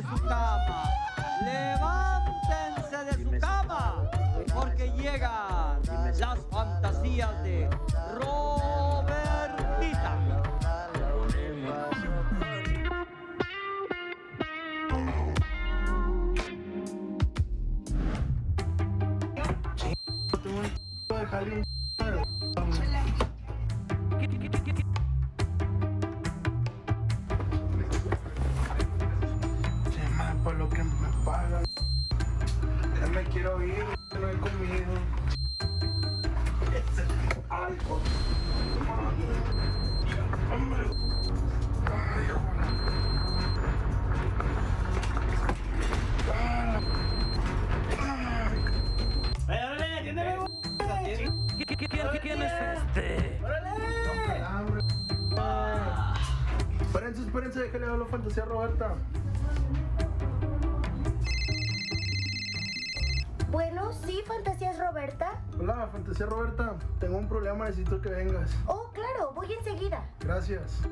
de su cama. Levántense de su cama. Porque llegan las fantasías de Robertita. Por lo que me pagan. Ya me quiero ir, no he comido. Ay, por- Hombre. Ay. ¿Quién es este? Hambre. Espérense, espérense, déjale hablar la fantasía a Roberta. Fantasías Roberta. Hola, fantasía Roberta. Tengo un problema, necesito que vengas. Oh, claro, voy enseguida. Gracias.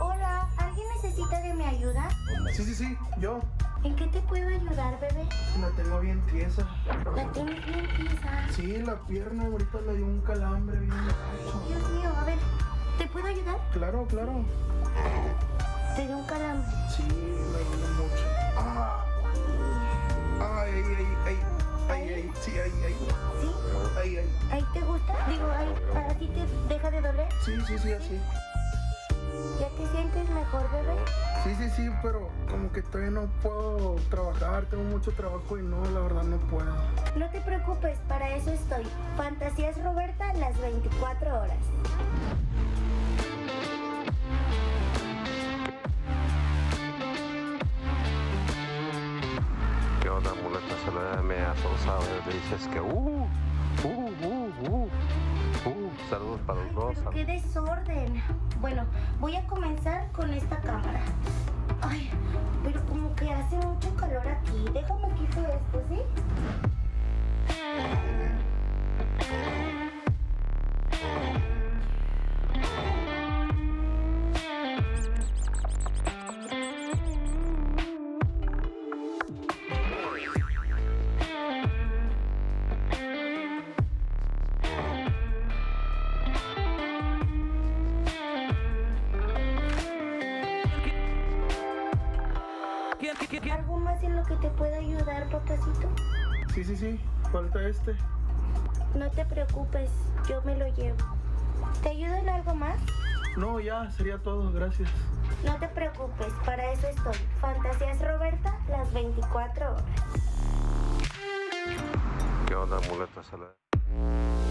Hola, ¿alguien necesita de mi ayuda? Sí, sí, sí, yo. ¿En qué te puedo ayudar, bebé? La tengo bien tiesa. La tienes bien tiesa. Sí, la pierna ahorita le dio un calambre bien gacho. Dios mío, a ver, ¿te puedo ayudar? Claro, claro. Te dio un calambre. Sí, Sí, sí, sí, así. ¿Ya te sientes mejor, bebé? Sí, sí, sí, pero como que todavía no puedo trabajar, tengo mucho trabajo y no, la verdad no puedo. No te preocupes, para eso estoy. Fantasías Roberta las 24 horas. ¿Qué onda, muleta? Se le me asonsado. Le dices que, uh. Saludos para los dos. pero qué desorden. Bueno, voy a comenzar con esta cámara. Ay, pero como que hace mucho calor aquí. Déjame quito esto, ¿sí? ¿Algo más en lo que te pueda ayudar, papacito? Sí, sí, sí, falta este. No te preocupes, yo me lo llevo. ¿Te ayudo en algo más? No, ya, sería todo, gracias. No te preocupes, para eso estoy. Fantasías Roberta las 24 horas. ¿Qué onda, muleta? Le...